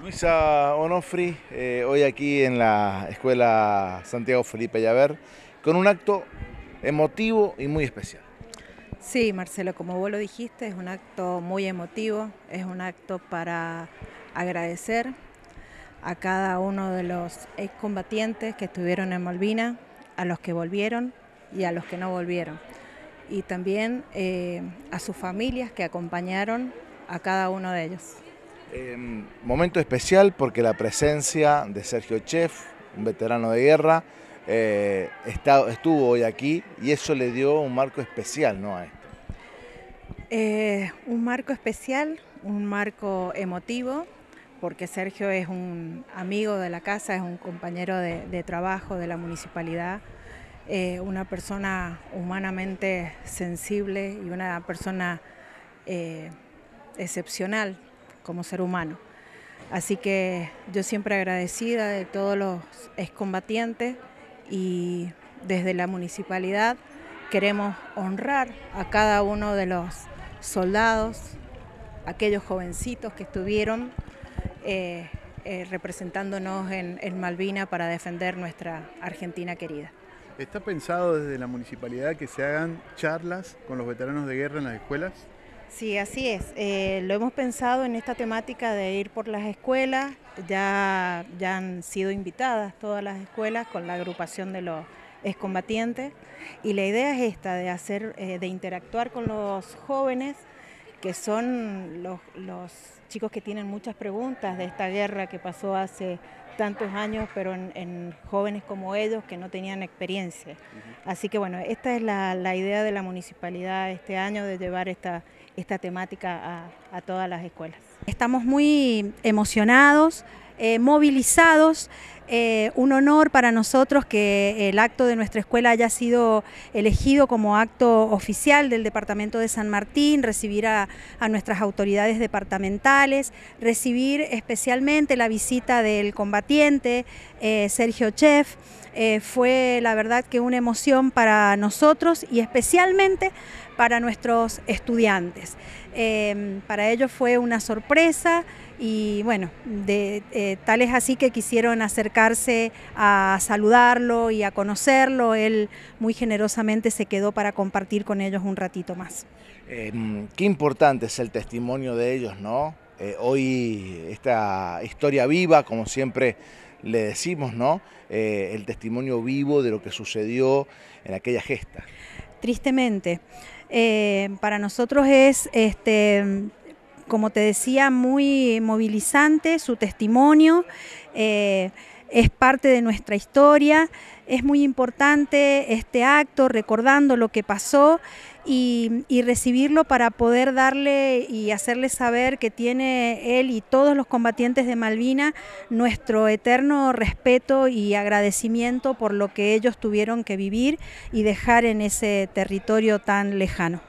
Luisa Onofri, eh, hoy aquí en la Escuela Santiago Felipe Llaver, con un acto emotivo y muy especial. Sí, Marcelo, como vos lo dijiste, es un acto muy emotivo, es un acto para agradecer a cada uno de los excombatientes que estuvieron en Malvina, a los que volvieron y a los que no volvieron. Y también eh, a sus familias que acompañaron a cada uno de ellos. Momento especial porque la presencia de Sergio Chef, un veterano de guerra, eh, estuvo hoy aquí y eso le dio un marco especial ¿no? a esto. Eh, un marco especial, un marco emotivo, porque Sergio es un amigo de la casa, es un compañero de, trabajo de la municipalidad, eh, una persona humanamente sensible y una persona excepcional como ser humano. Así que yo siempre agradecida de todos los excombatientes y desde la municipalidad queremos honrar a cada uno de los soldados, aquellos jovencitos que estuvieron eh, eh, representándonos en, en Malvina para defender nuestra Argentina querida. ¿Está pensado desde la municipalidad que se hagan charlas con los veteranos de guerra en las escuelas? Sí, así es. Eh, lo hemos pensado en esta temática de ir por las escuelas. Ya, ya han sido invitadas todas las escuelas con la agrupación de los excombatientes. Y la idea es esta, de hacer, eh, de interactuar con los jóvenes, que son los, los chicos que tienen muchas preguntas de esta guerra que pasó hace tantos años, pero en, jóvenes como ellos que no tenían experiencia. Así que bueno, esta es la, idea de la municipalidad este año, de llevar esta, esta temática a todas las escuelas. Estamos muy emocionados eh, movilizados. Eh, un honor para nosotros que el acto de nuestra escuela haya sido elegido como acto oficial del Departamento de San Martín, recibir a, nuestras autoridades departamentales, recibir especialmente la visita del combatiente eh, Sergio Chef. fue la verdad que una emoción para nosotros y especialmente para nuestros estudiantes. para ellos fue una sorpresa y bueno, de, eh, tal es así que quisieron acercarse a saludarlo y a conocerlo. Él muy generosamente se quedó para compartir con ellos un ratito más. Em, qué importante es el testimonio de ellos, ¿no? Eh, hoy esta historia viva, como siempre le decimos, ¿no? Eh, el testimonio vivo de lo que sucedió en aquella gesta. Tristemente. para nosotros es este, como te decía, muy movilizante su testimonio. Eh, es parte de nuestra historia, es muy importante este acto recordando lo que pasó y, y, recibirlo para poder darle y hacerle saber que tiene él y todos los combatientes de Malvina nuestro eterno respeto y agradecimiento por lo que ellos tuvieron que vivir y dejar en ese territorio tan lejano.